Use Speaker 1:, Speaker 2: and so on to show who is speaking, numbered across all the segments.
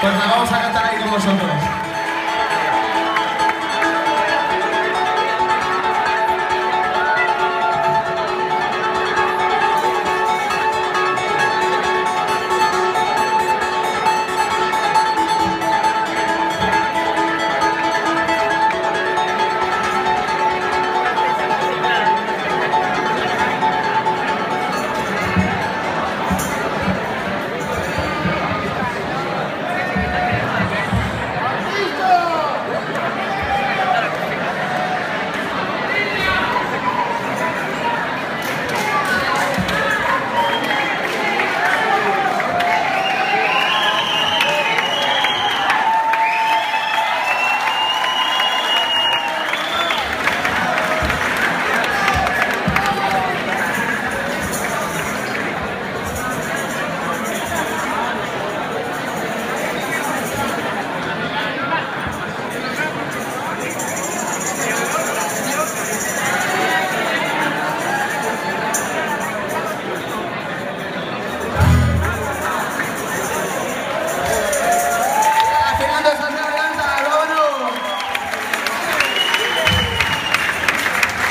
Speaker 1: Pues la vamos a cantar ahí con vosotros.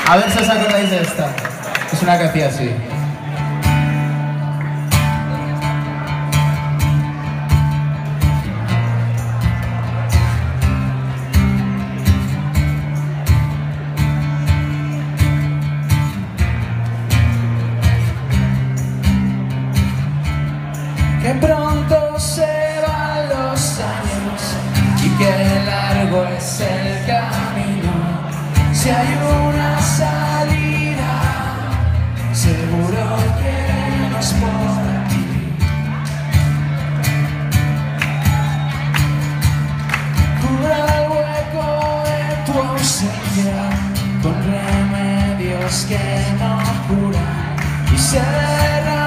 Speaker 1: A ver si os acordáis de esta. Es una que hacía así.
Speaker 2: Remedios que no curan y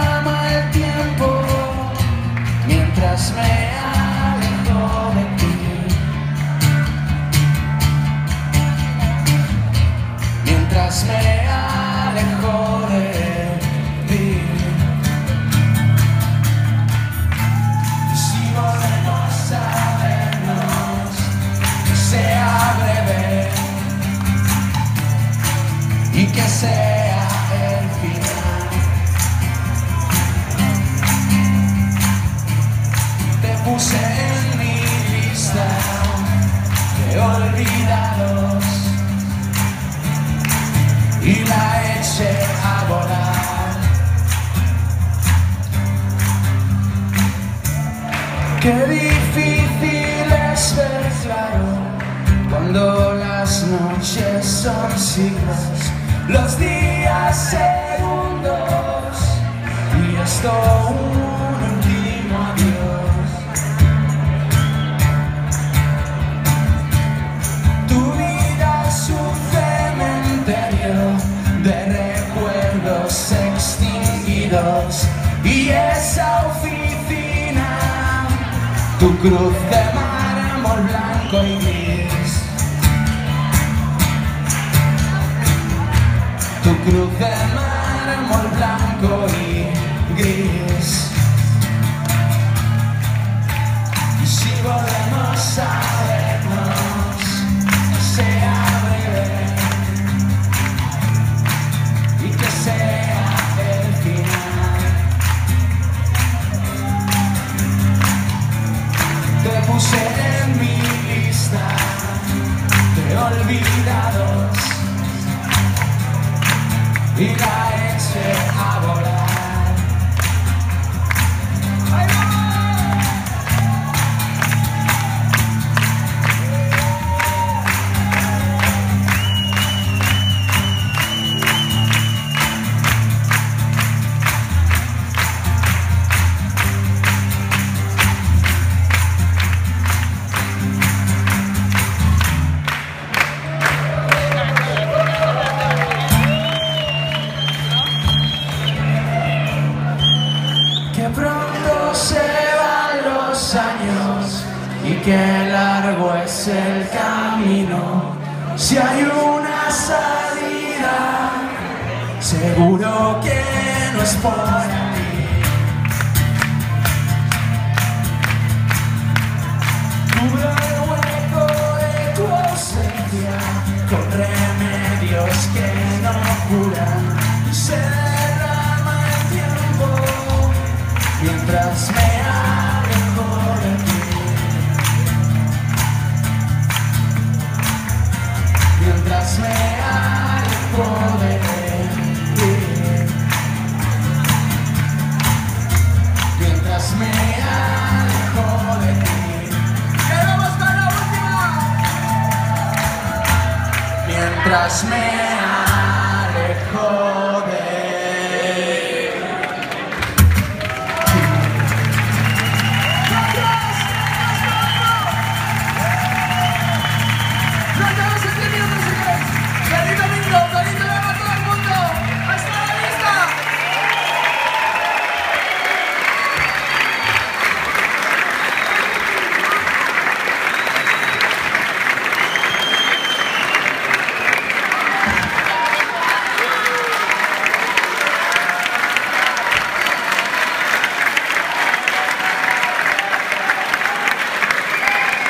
Speaker 2: noches son siglos, los días segundos y esto un último adiós. Tu vida es un cementerio de recuerdos extinguidos y esa oficina, tu cruz de mármol blanco y gris. Cruz de mármol blanco y y que largo es el camino. Si hay una salida, seguro que no es por Crash Man.